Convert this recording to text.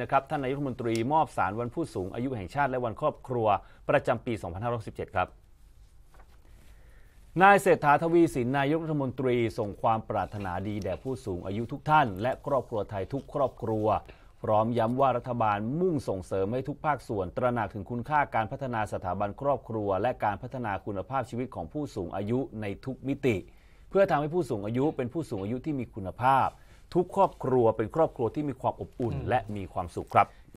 นะครับท่านนายกรัฐมนตรีมอบสารวันผู้สูงอายุแห่งชาติและวันครอบครัว ประจำปี 2567 ครับนายเศรษฐาทวีสินนายกรัฐมนตรีส่งความปรารถนาดีแด่ผู้สูงอายุทุกท่าน และครอบครัวไทยทุกครอบครัว พร้อมย้ำว่ารัฐบาลมุ่งส่งเสริมให้ทุกภาคส่วน ตระหนักถึงคุณค่าการพัฒนาสถาบันครอบครัว และการพัฒนาคุณภาพชีวิตของผู้สูงอายุในทุกมิติ เพื่อทำให้ผู้สูงอายุเป็นผู้สูงอายุที่มีคุณภาพ ทุกครอบครัวเป็นครอบครัวที่มีความอบอุ่นและมีความสุขครับ